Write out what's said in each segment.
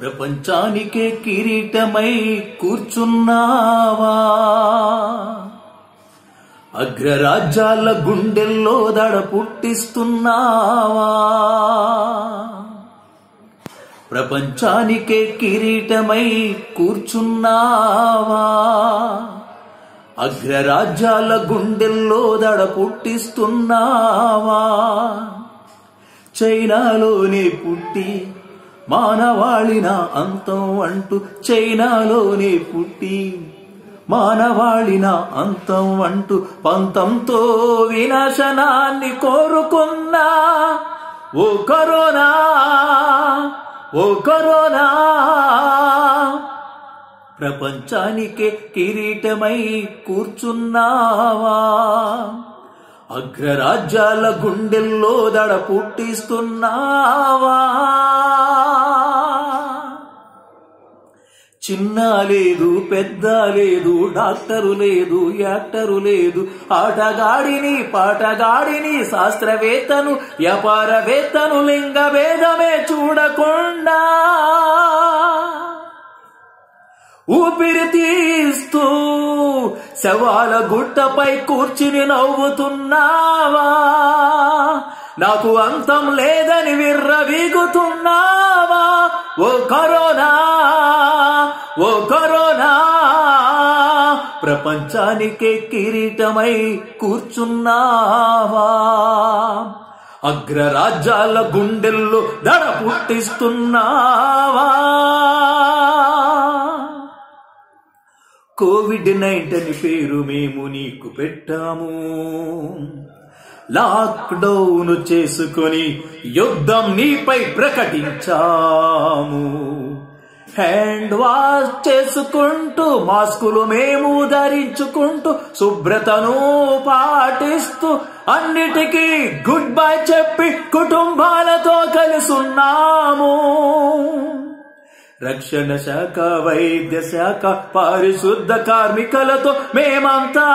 ప్రపంచానికే కిరీటమై కూర్చున్నావా? అగ్రరాజ్యాల గుండెల్లో దడ పుట్టిస్తున్నావా? ప్రపంచానికే కిరీటమై కూర్చున్నావా? అగ్రరాజ్యాల గుండెల్లో దడ పుట్టిస్తున్నావా? చైనాలోనే పుట్టి మానవాళిన అంతం అంటూ చైనాలోనే పుట్టి మానవాళిన అంతం అంటూ పంతంతో వినాశనాన్ని కోరుకున్నా ఓ కరోనా ఓ కరోనా. ప్రపంచానికే కిరీటమై కూర్చున్నావా? అగ్రరాజ్యాల గుండెల్లో దడ పుట్టిస్తున్నావా? చిన్న లేదు పెద్ద లేదు డాక్టరు లేదు యాక్టరు లేదు. ఆటగాడిని పాటగాడిని శాస్త్రవేత్తను వ్యాపారవేత్తను లింగ భేదమే చూడకుండా ఊపిరి తీస్తూ శవాల గుట్టపై కూర్చుని నవ్వుతున్నావా? నాకు అంతం లేదని విర్రవీగుతున్నావా? ఓ కరోనా! ఓ కరోనా! ప్రపంచానికే కిరీటమై కూర్చున్నావా? అగ్రరాజ్యాల గుండెల్లో దడ పుట్టిస్తున్నావా? కోవిడ్ నైన్టీన్ పేరు మేము నీకు పెట్టాము. లాక్డౌన్ చేసుకొని యుద్ధం నీపై ప్రకటించాము. హ్యాండ్ వాష్ చేసుకుంటూ మాస్కులు మేము ధరించుకుంటూ శుభ్రతను పాటిస్తూ అన్నిటికీ గుడ్ బై చెప్పి కుటుంబాలతో కలుసున్నాము. రక్షణ శాఖ వైద్య శాఖ పారిశుద్ధ కార్మికులతో మేమంతా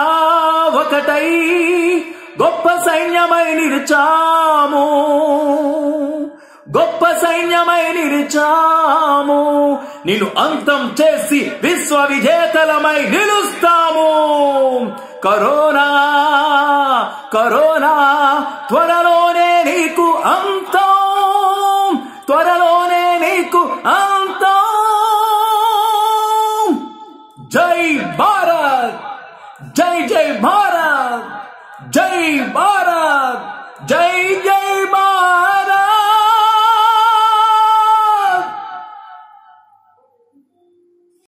ఒకటై గొప్ప సైన్యమై నిలిచాము. గొప్ప సైన్యమై నిలిచాము. నిన్ను అంతం చేసి విశ్వ విజేతలమై నిలుస్తాము. కరోనా కరోనా త్వరలోనే నీకు అంతం. త్వరలోనే నీకు అంతం. జై భారత్ జై జై భారత్ జై భారత్ జై జై భారత్.